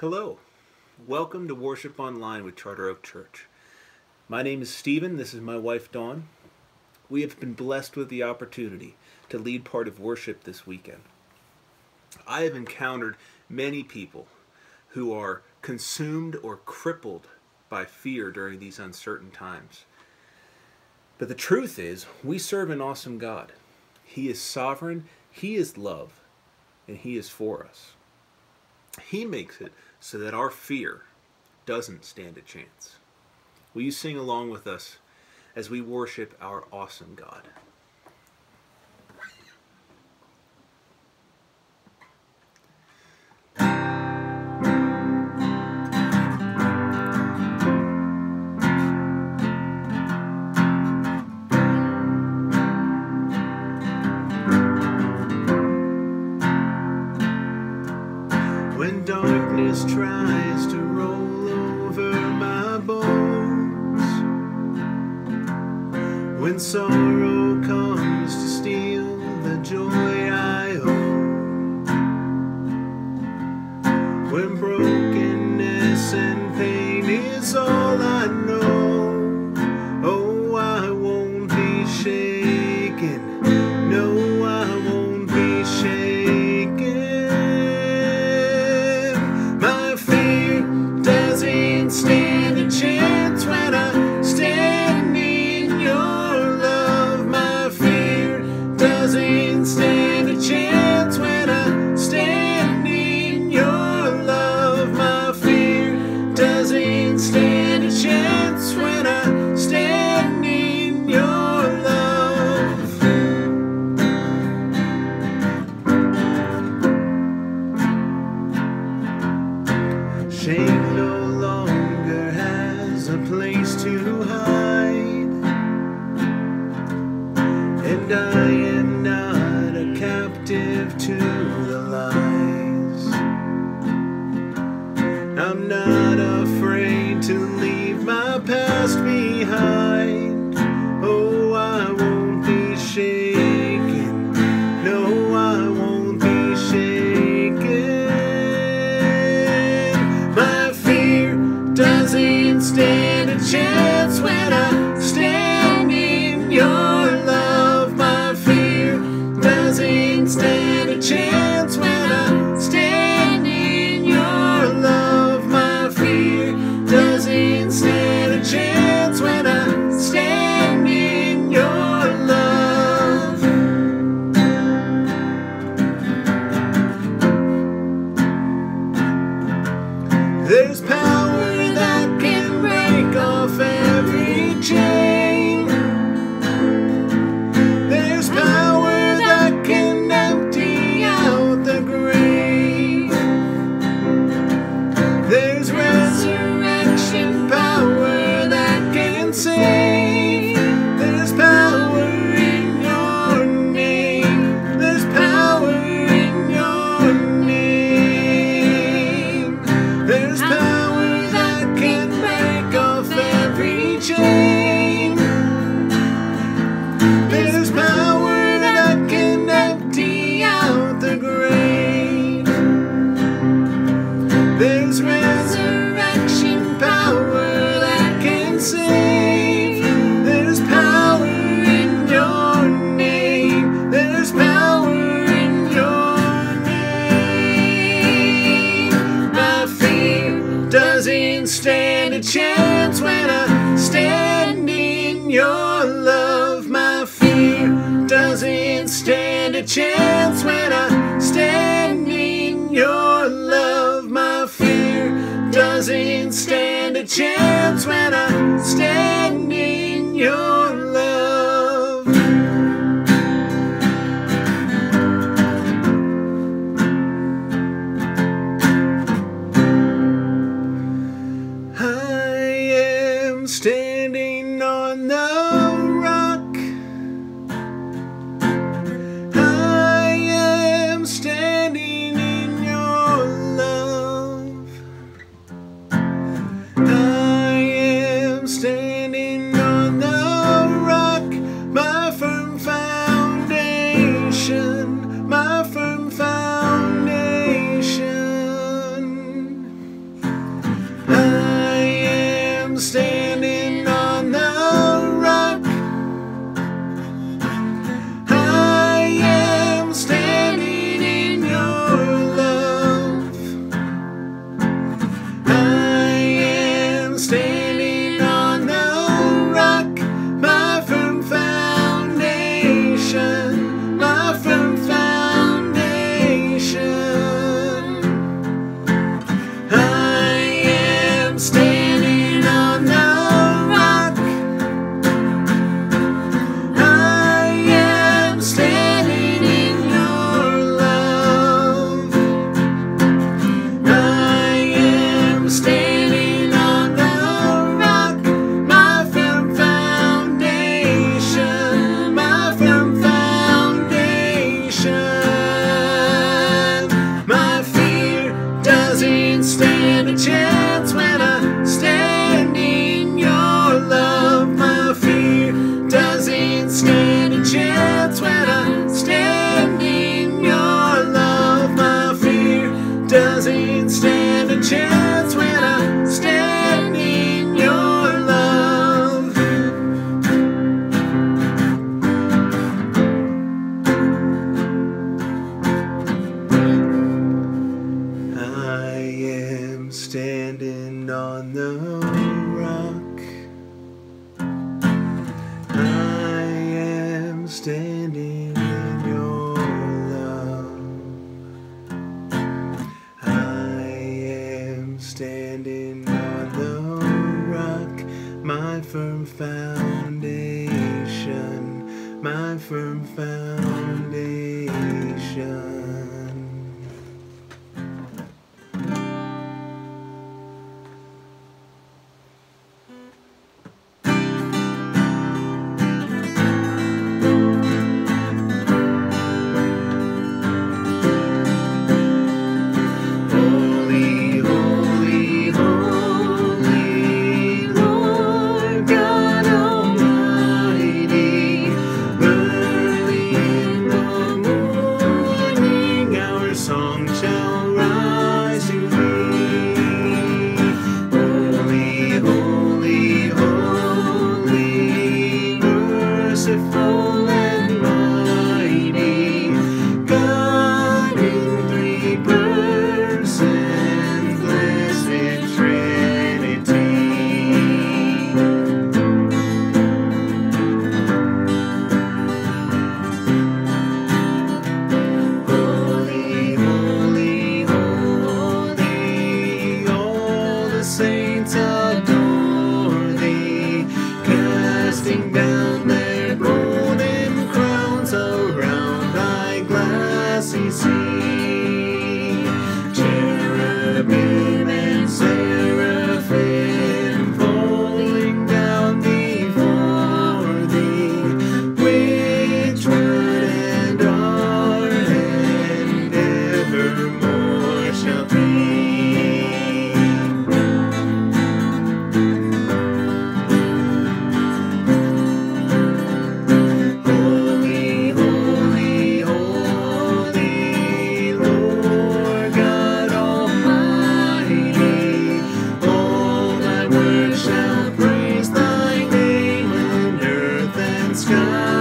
Hello. Welcome to Worship Online with Charter Oak Church. My name is Stephen. This is my wife Dawn. We have been blessed with the opportunity to lead part of worship this weekend. I have encountered many people who are consumed or crippled by fear during these uncertain times. But the truth is, we serve an awesome God. He is sovereign, He is love, and He is for us. He makes it so that our fear doesn't stand a chance. Will you sing along with us as we worship our awesome God? Save. There's power in your name. There's power in your name. My fear doesn't stand a chance when I stand in your love. My fear doesn't stand a chance chance when I stand in your I am standing on the rock. I am standing in your love. I am standing on the rock, my firm foundation, my firm foundation. sky.